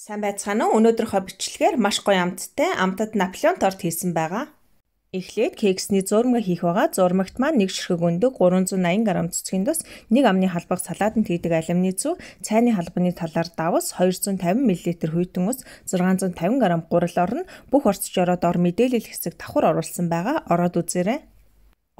Сайн байцгаана уу? Өнөөдрийнхөө бичлэгээр маш гоё амттай амтад Наполеон торт хийсэн байгаа. Эхлээд кексний зурмаг хийх байгаа. Зурмагт маань нэг ширхэг өндөг 380 г цэцгийн тус, нэг амны халбаг салаатанд хийдэг алюминий зүү, цайны халбаны талаар давс 250 мл хүйтэн ус, 650 г гурал орно. Бүх орцож ороод ор мэдээлэл хэсэг давхар оруулсан байгаа. Ороод үзээрэй.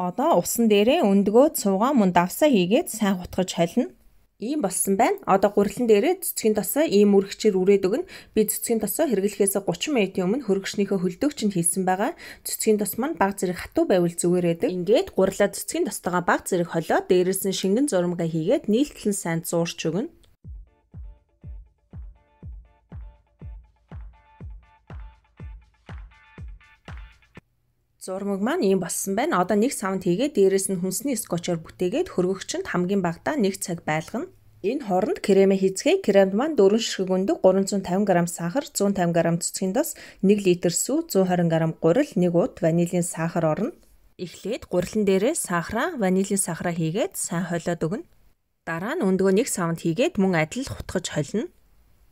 Одоо усан дээрээ өндгөө цуугаа мөн давсаа хийгээд сайн хутгаж холино. Ийм болсон байна. Одоо гурилан дээрээ цэцгийн тосоо ийм үргчээр үрээд өгнө. Би цэцгийн тосоо хэрэглэхээс 30 минутын өмнө хөргөчнийхөө хөлдөөгчөнд хийсэн байгаа. Цэцгийн тос маань баг зэрэг хатуу байвал зүгээр байдаг. Ингээд гурилаа цэцгийн тостойгоо баг зэрэг холио дээрээс нь шингэн зурмгаа хийгээд нийлтлэн сайн зуурч өгнө. Зурмаг маань ийм болсон байна. Одоо нэг савнд хийгээд дээрэс нь хүнсний скотчоор бүтээгээд хөргөгчөнд хамгийн багадаа 1 цаг байлгана. Энэ хооронд кремэ хийцгээе. Кремд маань 4 ширхэг өндөг 350 г сахар, 150 г цэцгийн дос, 1 литр сүү, 120 г гурил, 1 ут ванилийн сахар орно. Эхлээд гурилан дээрээ сахараа, ванилийн сахараа хийгээд сайн холиод өгнө. Дараа нь өндгөө нэг савнд хийгээд мөн адил хутгаж холино.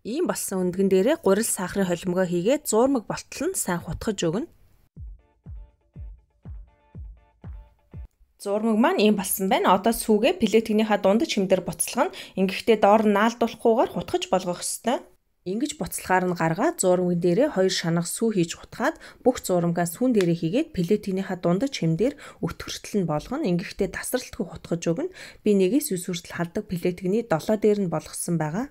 Ийм болсон өндгөн дээрээ гурил сахарын холимгоо хийгээд зуурмаг болтол нь сайн хутгаж өгнө. Зурмаг маань ийм болсон байна. Одоо сүүгээ плетгийнхаа дундаж хэмдэр буцалгана. Ингэхдээ доор наалдуулахгүйгээр хутгаж болгох ёстой. Ингиж буцалгаар нь гаргаад зурмаг дээрээ хоёр шанах сүү хийж хутгаад бүх зурмагаа сүүн дээрээ хийгээд плетгийнхаа дундаж хэмдэр өтгөртөл нь болгоно. Ингэхдээ тасралтгүй хутгаж өгнө. Би нэгээс үсвэртэл халдаг плетгний долоо дээр нь болгосон байгаа.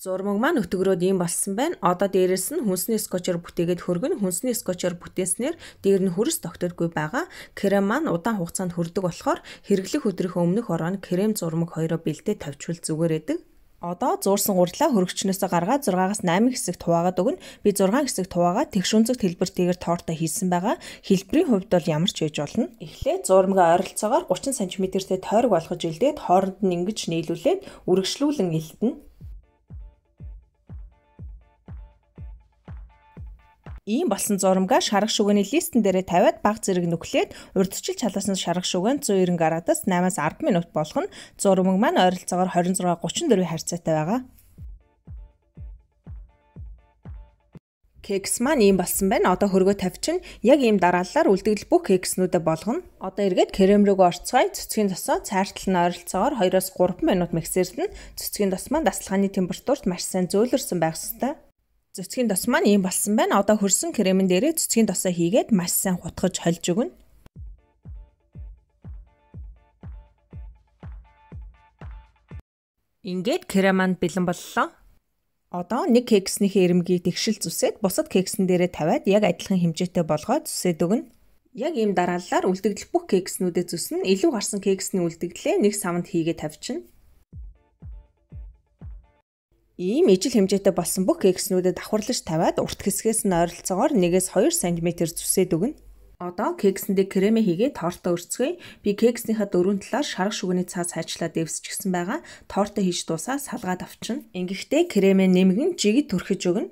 Зурмаг маань өтгөрөөд ийм болсон байна. Одоо дээрэс нь хүнсний скотчоор бүтээгээд хөргөн хүнсний скотчоор бүтээснээр дээр нь хөрс тогтдоггүй байгаа. Крем маань удаан хугацаанд хөрдөг болохоор хэрэглэх өдрийнхөө өмнөх ороо нь крем зурмаг хоёроо бэлдээ тавьчвал зүгээр эдэг. Одоо зуурсан гурлаа хөргөчнөөсөө гаргаад 6-аас 8 хэсэг хуваагаад өгнө. Би 6 хэсэг хуваагаад тэгшүнзэг хэлбэртэйгээр торто хийсэн байгаа. Хэлбэрийн хувьд бол ямар ч байж болно. Эхлээд зурмгаа ойролцоогоор 30 см-тэй тойрог болгож илдээд хооронд нь ингэж нийлүүлээд үргэлжлүүлэн илтэнэ. Ийм болсон зурмгаа шарах шүгэний листен дээрээ тавиад баг зэрэг нүклээд урдчил чалаасан шарах шүгэн 190 градус 8-аас 10 минут болгоно. Зурмаг маань ойролцоогоор 26-34 харьцаатай байгаа. Кекс маань ийм болсон байна. Одоо хөргөө тавьчин яг ийм дараалалаар үлдэгдэл бүх кекснүүдэд болгоно. Одоо эргээд крем рүүгээ орцгоё. Цэцгийн тосоо цаартал нь ойролцоогоор 2-3 минут миксердэн цэцгийн тос маань дасгалгааны температурт маш сайн зөөлрсөн байх ёстой. Цэцгийн тос маань ийм болсон байна. Одоо хөрсөн кремэн дээрээ цэцгийн тосоо хийгээд маш сайн хутгаж хольж өгнө. Ингээд крем маань бэлэн боллоо. Одоо нэг кекснийхээ ирмэгийг тэгшил зүсээд бусад кексэн дээрээ тавиад яг адилхан хэмжээтэй болгоод зүсээд өгнө. Яг ийм дараалалаар үлдэгдэл бүх кекснүүдэд зүснэ. Илүү гарсан кексний үлдэгдлээ нэг савнд хийгээ тавьчихна. Ийм ижил хэмжээтэй болсон бүх кекснүүдэд давхарлаж тавиад урт хэсгээс нь ойролцоогоор 1-2 см зүсээд өгнө. Одоо кексэндээ кремэ хийгээд тортоо өрцгөе. Би кекснийхаа дөрвөн талаар шарах шүгэний цаас хайчлаад дэвсчихсэн байгаа. Тортоо хийж дуусаа салгаад авчна. Ингэхдээ кремэ нэмгэн жигэд түрхэж өгнө.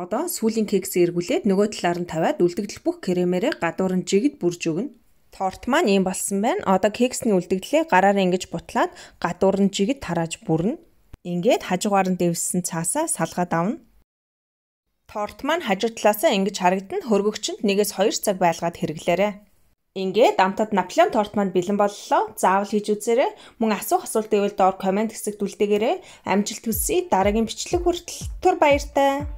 Одоо сүүлийн кексээ эргүүлээд нөгөө талаар нь тавиад үлдэгдэл бүх кремээрээ гадуур нь жигд бүрж өгнө. Торт маань ийм болсон байна. Одоо кексний үлдэгдлээ гараараа ингэж бутлаад гадуур нь жигд тарааж бүрнэ. Ингээд хажуугаар нь дэвссэн цаасаа салгаад авна. Торт маань хажуу талаасаа ингэж харагдана. Хөргөгчөнд 1-2 цаг байлгаад хэрэглээрэй. Ингээд амтад Наполеон торт маань бэлэн боллоо. Заавал хийж үзээрэй. Мөн асуух асуулт ивэл доор комент хэсэгт үлдээгээрэй. Амжилт хүсье. Дараагийн бичлэг хүртэл түр баяртай.